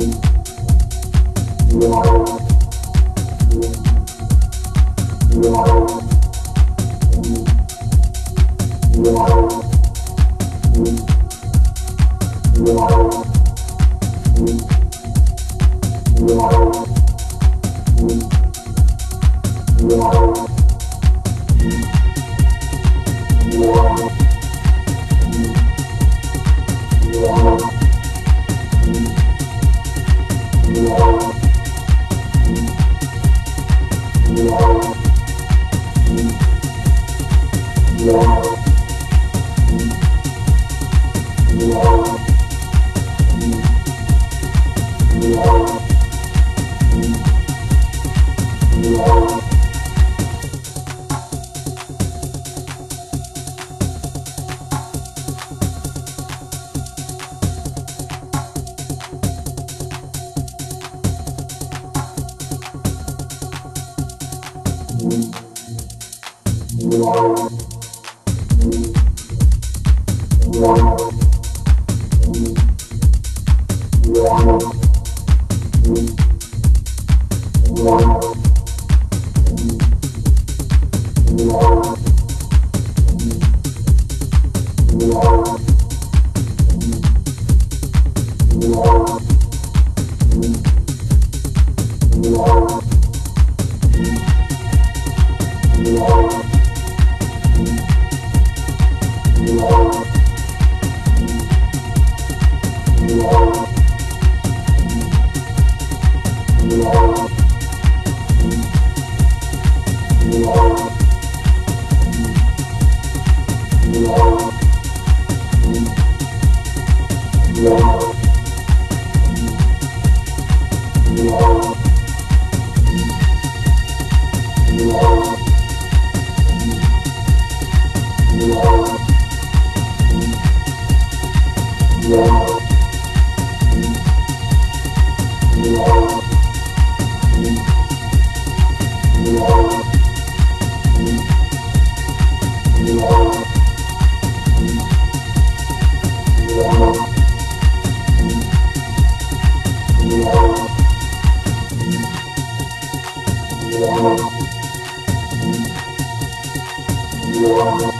Música Thank Whoa. Whoa. Wow.